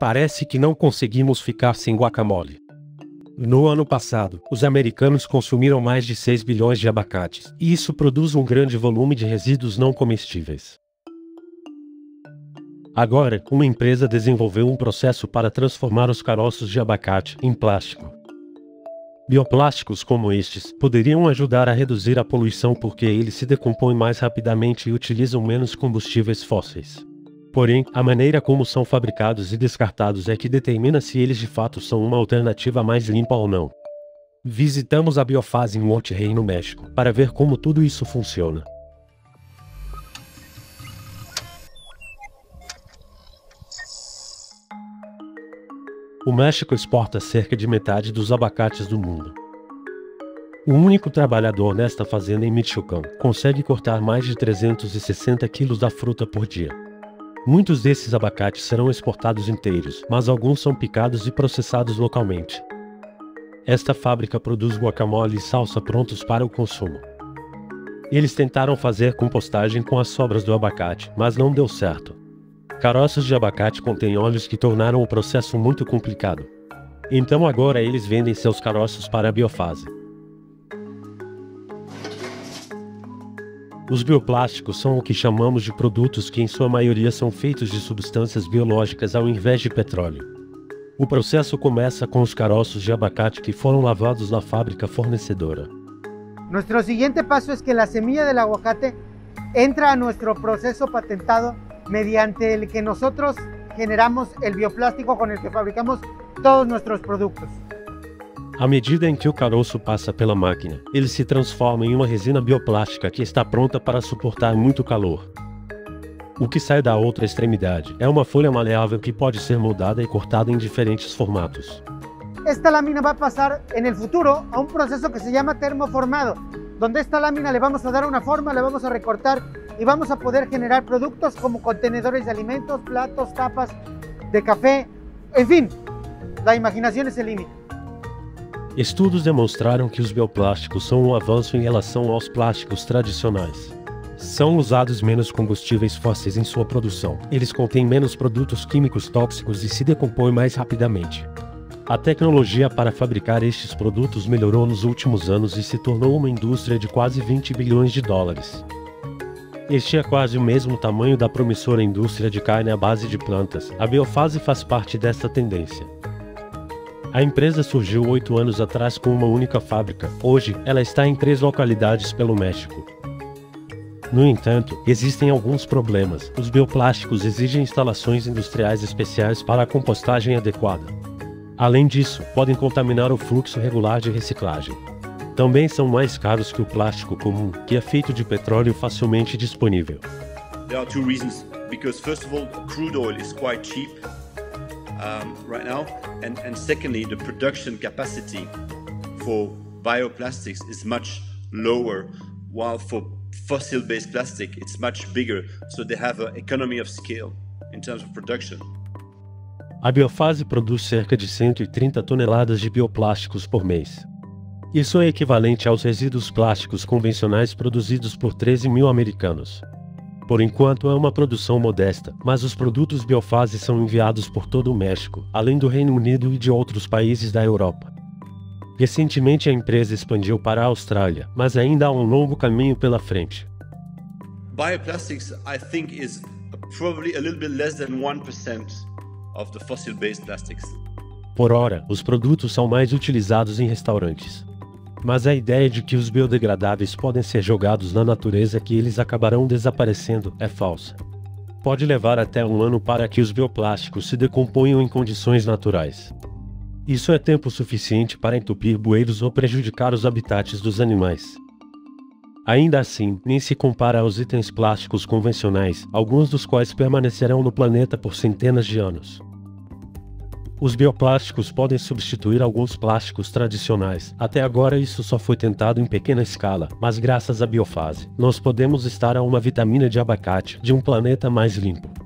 Parece que não conseguimos ficar sem guacamole. No ano passado, os americanos consumiram mais de 6 bilhões de abacates, e isso produz um grande volume de resíduos não comestíveis. Agora, uma empresa desenvolveu um processo para transformar os caroços de abacate em plástico. Bioplásticos como estes poderiam ajudar a reduzir a poluição porque eles se decompõem mais rapidamente e utilizam menos combustíveis fósseis. Porém, a maneira como são fabricados e descartados é que determina se eles de fato são uma alternativa mais limpa ou não. Visitamos a biofase em Monterrey, no México, para ver como tudo isso funciona. O México exporta cerca de metade dos abacates do mundo. O único trabalhador nesta fazenda em Michoacán consegue cortar mais de 360 quilos da fruta por dia. Muitos desses abacates serão exportados inteiros, mas alguns são picados e processados localmente. Esta fábrica produz guacamole e salsa prontos para o consumo. Eles tentaram fazer compostagem com as sobras do abacate, mas não deu certo. Caroços de abacate contêm óleos que tornaram o processo muito complicado. Então agora eles vendem seus caroços para a biofase. Os bioplásticos são o que chamamos de produtos que em sua maioria são feitos de substâncias biológicas ao invés de petróleo. O processo começa com os caroços de abacate que foram lavados na fábrica fornecedora. Nuestro siguiente paso es que la semilla del aguacate entra a nuestro proceso patentado mediante el que nosotros generamos el bioplástico con el que fabricamos todos nuestros productos. À medida em que o caroço passa pela máquina, ele se transforma em uma resina bioplástica que está pronta para suportar muito calor. O que sai da outra extremidade é uma folha maleável que pode ser moldada e cortada em diferentes formatos. Esta lámina va a pasar en el futuro a un proceso que se llama termoformado, donde esta lámina le vamos a dar una forma, le vamos a recortar y vamos a poder generar productos como contenedores de alimentos, platos, tapas de café, en fin, la imaginación es el límite. Estudos demonstraram que os bioplásticos são um avanço em relação aos plásticos tradicionais. São usados menos combustíveis fósseis em sua produção. Eles contêm menos produtos químicos tóxicos e se decompõem mais rapidamente. A tecnologia para fabricar estes produtos melhorou nos últimos anos e se tornou uma indústria de quase 20 bilhões de dólares. Este é quase o mesmo tamanho da promissora indústria de carne à base de plantas. A biofase faz parte desta tendência. A empresa surgiu oito anos atrás com uma única fábrica. Hoje, ela está em três localidades pelo México. No entanto, existem alguns problemas. Os bioplásticos exigem instalações industriais especiais para a compostagem adequada. Além disso, podem contaminar o fluxo regular de reciclagem. Também são mais caros que o plástico comum, que é feito de petróleo facilmente disponível. There are two reasons. Because first of all, crude oil is quite cheap um, right now, and, and secondly, the production capacity for bioplastics is much lower, while for fossil-based plastic it's much bigger. So they have an economy of scale in terms of production. A biofase produz cerca de 130 toneladas de bioplásticos por mês. Isso é equivalente aos resíduos plásticos convencionais produzidos por 13 mil americanos. Por enquanto é uma produção modesta, mas os produtos biofase são enviados por todo o México, além do Reino Unido e de outros países da Europa. Recentemente a empresa expandiu para a Austrália, mas ainda há um longo caminho pela frente. Bioplastics, I think, is probably a little bit less than 1% of the fossil-based plastics. Por hora, os produtos são mais utilizados em restaurantes. Mas a ideia de que os biodegradáveis podem ser jogados na natureza e que eles acabarão desaparecendo é falsa. Pode levar até um ano para que os bioplásticos se decomponham em condições naturais. Isso é tempo suficiente para entupir bueiros ou prejudicar os habitats dos animais. Ainda assim, nem se compara aos itens plásticos convencionais, alguns dos quais permanecerão no planeta por centenas de anos. Os bioplásticos podem substituir alguns plásticos tradicionais. Até agora isso só foi tentado em pequena escala, mas graças à biofase, nós podemos estar a uma vitamina de abacate de um planeta mais limpo.